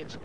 It's